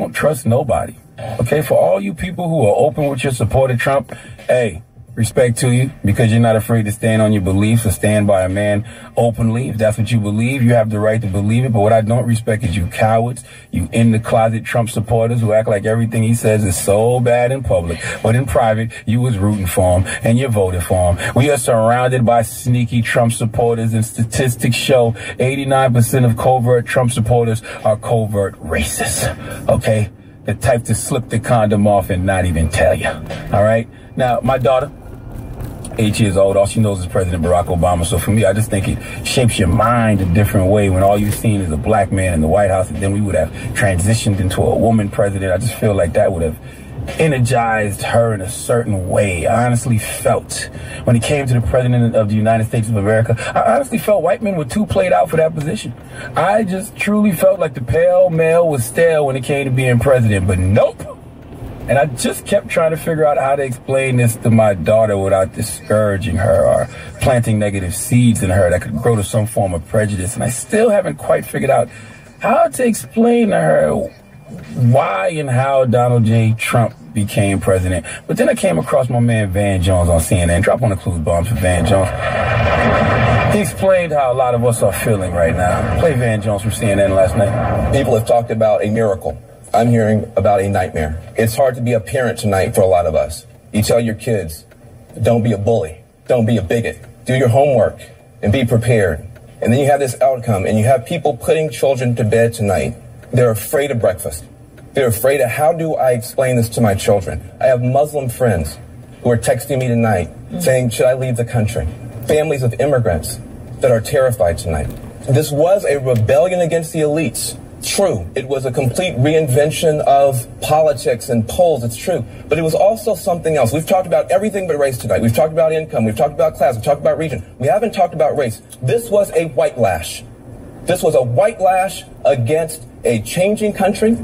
don't trust nobody. Okay, for all you people who are open with your support of Trump, hey, respect to you because you're not afraid to stand on your beliefs or stand by a man openly. If that's what you believe, you have the right to believe it. But what I don't respect is you cowards, you in the closet Trump supporters who act like everything he says is so bad in public, but in private, you was rooting for him and you voted for him. We are surrounded by sneaky Trump supporters and statistics show 89% of covert Trump supporters are covert racists. Okay? The type to slip the condom off and not even tell you. All right? Now, my daughter, eight years old. All she knows is President Barack Obama. So for me, I just think it shapes your mind a different way when all you've seen is a black man in the White House, and then we would have transitioned into a woman president. I just feel like that would have energized her in a certain way. I honestly felt when it came to the president of the United States of America, I honestly felt white men were too played out for that position. I just truly felt like the pale male was stale when it came to being president, but nope. And I just kept trying to figure out how to explain this to my daughter without discouraging her or planting negative seeds in her that could grow to some form of prejudice. And I still haven't quite figured out how to explain to her why and how Donald J. Trump became president. But then I came across my man Van Jones on CNN. Drop on the clues bombs for Van Jones. He explained how a lot of us are feeling right now. Play Van Jones from CNN last night. People have talked about a miracle. I'm hearing about a nightmare. It's hard to be a parent tonight for a lot of us. You tell your kids, don't be a bully, don't be a bigot, do your homework, and be prepared. And then you have this outcome, and you have people putting children to bed tonight. They're afraid of breakfast. They're afraid of how do I explain this to my children? I have Muslim friends who are texting me tonight saying, should I leave the country? Families of immigrants that are terrified tonight. This was a rebellion against the elites. True, it was a complete reinvention of politics and polls. It's true. But it was also something else. We've talked about everything but race tonight. We've talked about income. We've talked about class. We've talked about region. We haven't talked about race. This was a white lash. This was a white lash against a changing country.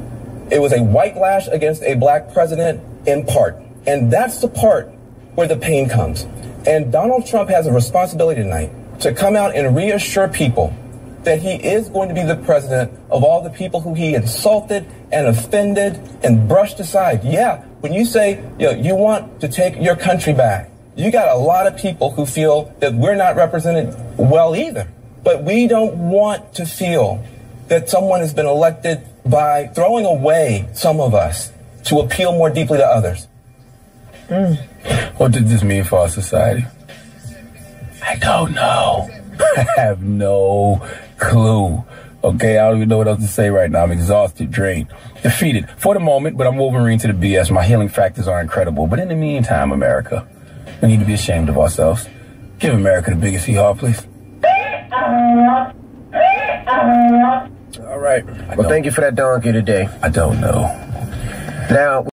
It was a white lash against a black president in part. And that's the part where the pain comes. And Donald Trump has a responsibility tonight to come out and reassure people that he is going to be the president of all the people who he insulted and offended and brushed aside. Yeah, when you say you, know, you want to take your country back, you got a lot of people who feel that we're not represented well either. But we don't want to feel that someone has been elected by throwing away some of us to appeal more deeply to others. Mm. What does this mean for our society? I don't know. I have no clue. Okay, I don't even know what else to say right now. I'm exhausted, drained, defeated for the moment, but I'm Wolverine to the BS. My healing factors are incredible. But in the meantime, America, we need to be ashamed of ourselves. Give America the biggest hee haw, please. All right. Well, thank you for that donkey today. I don't know. Now,